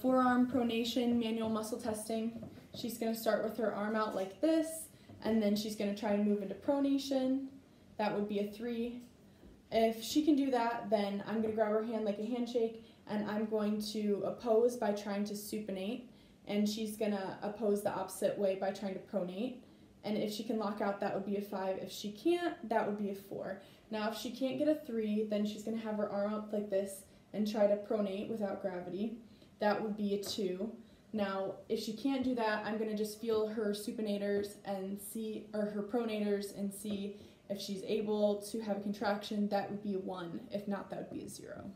forearm pronation manual muscle testing. She's going to start with her arm out like this, and then she's going to try and move into pronation. That would be a three. If she can do that, then I'm going to grab her hand like a handshake, and I'm going to oppose by trying to supinate, and she's going to oppose the opposite way by trying to pronate. And if she can lock out, that would be a five. If she can't, that would be a four. Now, if she can't get a three, then she's going to have her arm up like this and try to pronate without gravity. That would be a two. Now, if she can't do that, I'm going to just feel her supinators and see, or her pronators and see if she's able to have a contraction. That would be a one. If not, that would be a zero.